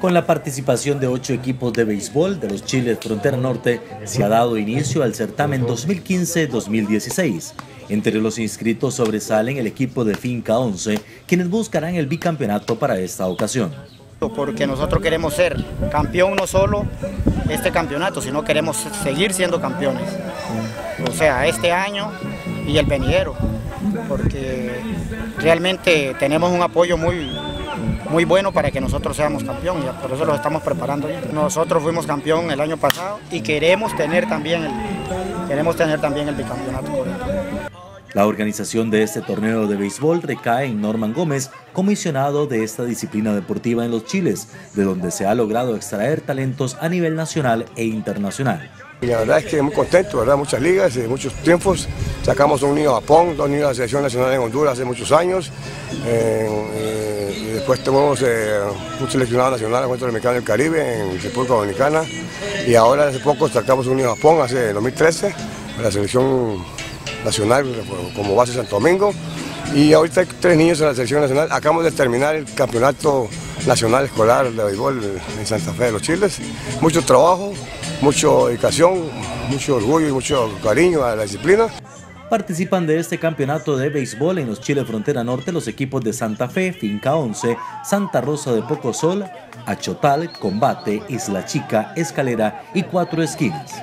Con la participación de ocho equipos de béisbol de los Chiles Frontera Norte, se ha dado inicio al certamen 2015-2016. Entre los inscritos sobresalen el equipo de Finca 11, quienes buscarán el bicampeonato para esta ocasión. Porque nosotros queremos ser campeón no solo este campeonato, sino queremos seguir siendo campeones. O sea, este año y el venidero, porque realmente tenemos un apoyo muy, muy bueno para que nosotros seamos campeón y por eso lo estamos preparando. Nosotros fuimos campeón el año pasado y queremos tener también el, queremos tener también el bicampeonato. La organización de este torneo de béisbol recae en Norman Gómez, comisionado de esta disciplina deportiva en los Chiles, de donde se ha logrado extraer talentos a nivel nacional e internacional. Y la verdad es que muy contento, ¿verdad? Muchas ligas, y muchos triunfos. Sacamos un niño a Japón, dos niños de la selección nacional en Honduras hace muchos años. Eh, y después tuvimos eh, un seleccionado nacional en Mercado del Caribe en República Dominicana. Y ahora hace poco sacamos un niño a Japón, hace 2013, la selección nacional como base Santo Domingo. Y ahorita hay tres niños en la selección nacional. Acabamos de terminar el campeonato nacional escolar de béisbol en Santa Fe de los Chiles. Mucho trabajo, mucha dedicación, mucho orgullo y mucho cariño a la disciplina. Participan de este campeonato de béisbol en los Chile Frontera Norte los equipos de Santa Fe, Finca 11, Santa Rosa de Pocosol, Achotal, Combate, Isla Chica, Escalera y Cuatro Esquinas.